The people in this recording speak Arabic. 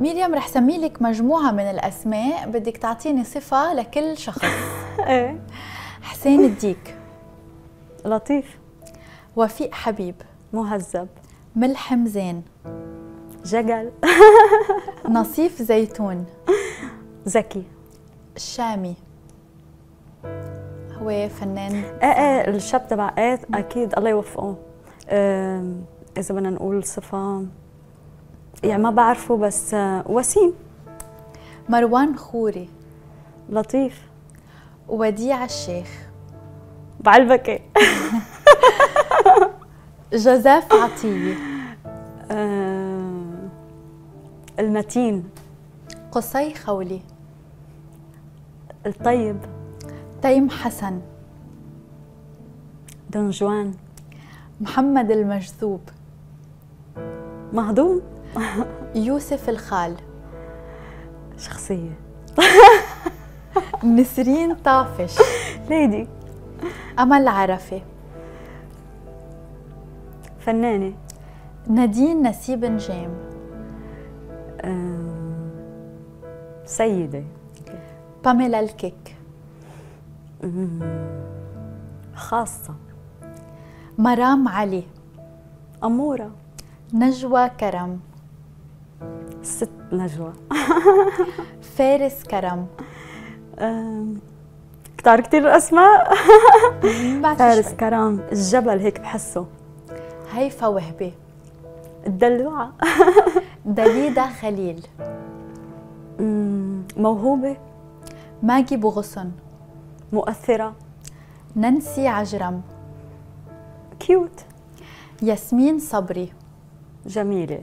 مريم رح سمي لك مجموعة من الأسماء بدك تعطيني صفة لكل شخص. إيه. حسين الديك. لطيف. وفيق حبيب. مهذب. ملحم زين جقل نصيف زيتون. ذكي. الشامي. هو فنان. إيه إيه الشاب تبع إيه أكيد الله يوفقه. إذا بدنا نقول صفة. يعني ما بعرفه بس وسيم. مروان خوري. لطيف. وديع الشيخ. بعلبكه جوزيف عطية. آه، المتين. قصي خولي. الطيب. تيم حسن. دون جوان. محمد المجذوب. مهضوم. يوسف الخال. شخصية. نسرين طافش. ليدي أمل عرفة. فنانة. نادين نسيب نجام. آم، سيدة. باميلا الكيك. خاصة. مرام علي. أمورة. نجوى كرم. ست نجوى. فارس كرم. كتار كتير اسماء فارس. كرام الجبل هيك بحسه. هيفا وهبي الدلوعة. دليدا خليل. مم، موهوبة. ماجي بوغصن. مؤثرة. نانسي عجرم. كيوت. ياسمين صبري. جميلة.